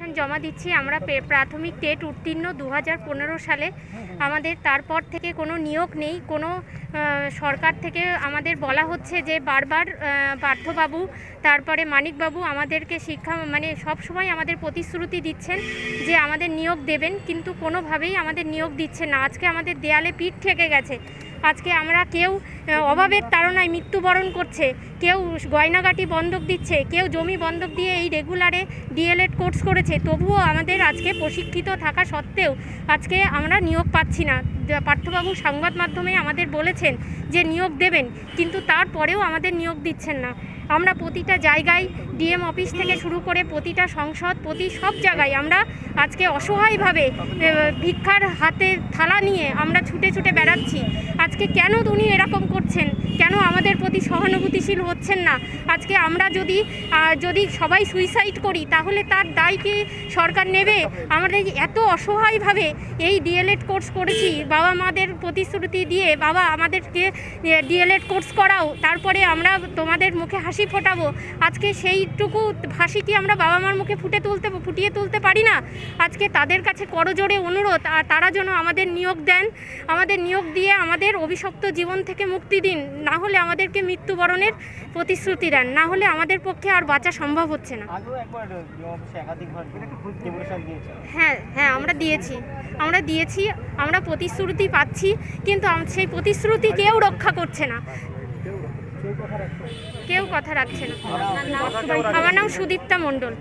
Application জমা দিচ্ছি। আমরা প্রাথমিক টেট উত্তীর্ণ দু হাজার পনেরো সালে। আমাদের তারপর থেকে কোনো নিয়োগ নেই। কোনো সরকার থেকে আমাদের বলা হচ্ছে যে বারবার পার্থবাবু, তারপরে মানিকবাবু আমাদেরকে শিক্ষা মানে সব সময় আমাদের প্রতিশ্রুতি দিচ্ছেন যে আমাদের নিয়োগ দেবেন। কিন্তু কোনোভাবেই আমাদের নিয়োগ দিচ্ছে না। আজকে আমাদের দেয়ালে পিঠ ঠেকে গেছে। আজকে আমরা কেউ অভাবের তাড়নায় মৃত্যুবরণ করছে, কেউ গয়নাগাটি বন্ধক দিচ্ছে, কেউ জমি বন্ধক দিয়ে এই রেগুলারে ডিএলএড কোর্স করেছে, তবুও আমাদের আজকে প্রশিক্ষিত থাকা সত্ত্বেও আজকে আমরা নিয়োগ পাচ্ছি না। পার্থবাবু সংবাদ মাধ্যমে আমাদের বলেছেন যে নিয়োগ দেবেন, কিন্তু তারপরেও আমাদের নিয়োগ দিচ্ছেন না। আমরা প্রতিটা জায়গায় ডিএম অফিস থেকে শুরু করে প্রতিটা সংসদ, প্রতি সব জায়গায় আমরা আজকে অসহায়ভাবে ভিক্ষার হাতে থালা নিয়ে আমরা ছুটে ছুটে বেড়াচ্ছি। আজকে কেন উনি এরকম করছেন? কেন আমাদের প্রতি সহানুভূতিশীল হচ্ছেন না। আজকে আমরা যদি যদি সবাই সুইসাইড করি, তাহলে তার দায় কি সরকার নেবে? আমাদের এত অসহায়ভাবে এই ডিএলএড কোর্স করেছি, বাবা মাদের প্রতিশ্রুতি দিয়ে, বাবা আমাদেরকে ডিএলএড কোর্স করাও, তারপরে আমরা তোমাদের মুখে হাসি ফোটাবো। আজকে সেইটুকু হাসি কি আমরা বাবা মার মুখে ফুটে তুলতে, ফুটিয়ে তুলতে পারি না? আজকে তাদের কাছে করজোড়ে অনুরোধ, আর তারা যেন আমাদের নিয়োগ দেন, আমাদের নিয়োগ দিয়ে আমাদের অভিশপ্ত জীবন থেকে মুক্তি দিন। না হলে আমাদেরকে মৃত্যুবরণের প্রতিশ্রুতি দেন। না হলে আমাদের পক্ষে আর বাঁচা সম্ভব হচ্ছে না। হ্যাঁ হ্যাঁ আমরা দিয়েছি। আমরা দিয়েছি আমরা প্রতিশ্রুতি পাচ্ছি কিন্তু সেই প্রতিশ্রুতি কেউ রক্ষা করছে না। কেউ কথা রাখছে না। আমার নাম সুদীপ্তা মণ্ডল।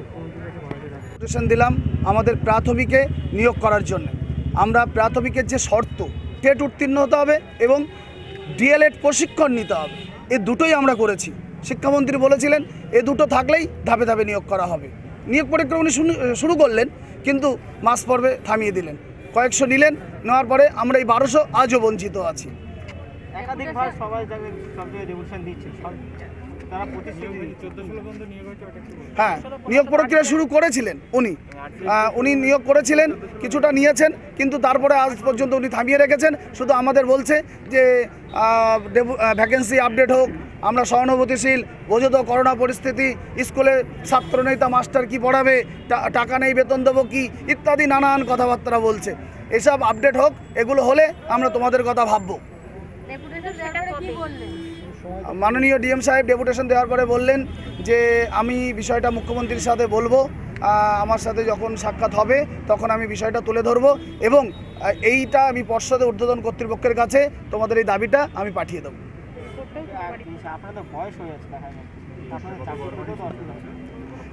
দিলাম আমাদের প্রাথমিকে নিয়োগ করার জন্য। আমরা প্রাথমিকের যে শর্ত টেট উত্তীর্ণ হতে হবে এবং ডিএলএড প্রশিক্ষণ নিতে হবে। এ দুটোই আমরা করেছি। শিক্ষামন্ত্রী বলেছিলেন, এ দুটো থাকলেই ধাপে ধাপে নিয়োগ করা হবে। নিয়োগ পরিক্রমা উনি শুরু- করলেন, কিন্তু মাস পর্বে থামিয়ে দিলেন। কয়েকশো নিলেন, নেওয়ার পরে আমরা এই বারোশো আজও বঞ্চিত আছি। একাধিকবার সবাই দিচ্ছে হ্যাঁ নিয়োগ প্রক্রিয়া শুরু করেছিলেন উনি। উনি নিয়োগ করেছিলেন কিছুটা নিয়েছেন কিন্তু তারপরে আজ পর্যন্ত উনি থামিয়ে রেখেছেন। শুধু আমাদের বলছে যে ভ্যাকেন্সি আপডেট হোক আমরা সহানুভূতিশীল বোঝো তো করোনা পরিস্থিতি স্কুলে ছাত্র ছাত্রনেতা মাস্টার কি পড়াবে টা- টাকা নেই বেতন দেবো কি ইত্যাদি নানান কথাবার্তা বলছে। এসব আপডেট হোক এগুলো হলে আমরা তোমাদের কথা ভাববো। মাননীয় ডিএম সাহেব ডেপুটেশন দেওয়ার পরে বললেন যে আমি বিষয়টা মুখ্যমন্ত্রীর সাথে বলব আমার সাথে যখন সাক্ষাৎ হবে তখন আমি বিষয়টা তুলে ধরব এবং এইটা আমি পর্ষদে ঊর্ধ্বতন কর্তৃপক্ষের কাছে তোমাদের এই দাবিটা আমি পাঠিয়ে দেবো।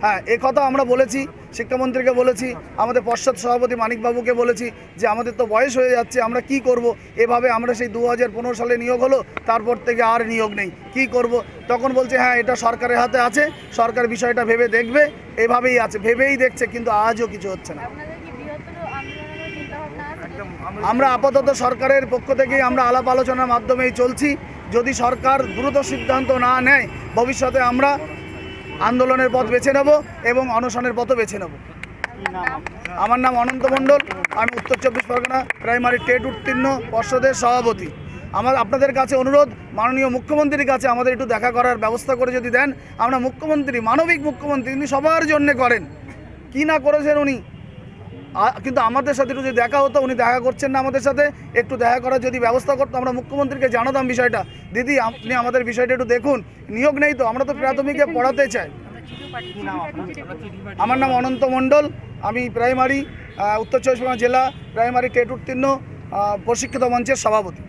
হয়ে এ কথা আমরা বলেছি শিক্ষামন্ত্রীকে বলেছি আমাদের পর্ষদ সভাপতি মানিকবাবুকে বলেছি যে আমাদের তো বয়স হয়ে যাচ্ছে আমরা কি করব? এভাবে আমরা সেই দু হাজার পনেরো সালে নিয়োগ হলো তারপর থেকে আর নিয়োগ নেই। কি করব? তখন বলছে হ্যাঁ এটা সরকারের হাতে আছে সরকার বিষয়টা ভেবে দেখবে এভাবেই আছে ভেবেই দেখছে কিন্তু আজও কিছু হচ্ছে না। আমরা আপাতত সরকারের পক্ষ থেকেই আমরা আলাপ আলোচনার মাধ্যমেই চলছি। যদি সরকার দ্রুত সিদ্ধান্ত না নেয় ভবিষ্যতে আমরা আন্দোলনের পথ বেছে নেব এবং অনশনের পথও বেছে নেব? আমার নাম অনন্ত মণ্ডল, আমি উত্তর চব্বিশ পরগনা প্রাইমারি টেট উত্তীর্ণ পর্ষদের সভাপতি। আমার, আপনাদের কাছে অনুরোধ, মাননীয় মুখ্যমন্ত্রীর কাছে আমাদের একটু দেখা করার ব্যবস্থা করে যদি দেন, আমরা মুখ্যমন্ত্রী, মানবিক মুখ্যমন্ত্রী, তিনি সবার জন্যে করেন। কি না করেছেন উনি? কিন্তু আমাদের সাথে যদি দেখা হতো, উনি দেখা করছেন না আমাদের সাথে, একটু দেখা করার যদি ব্যবস্থা করতো, আমরা মুখ্যমন্ত্রীকে জানাতাম বিষয়টা। দিদি, আপনি আমাদের বিষয়টা একটু দেখুন। নিয়োগ নেই তো, আমরা তো প্রাথমিকে পড়াতে চাই। আমার নাম অনন্ত মণ্ডল, আমি প্রাইমারি উত্তর চব্বিশ পরগনা জেলা, প্রাইমারি টেট উত্তীর্ণ প্রশিক্ষিত মঞ্চের সভাপতি।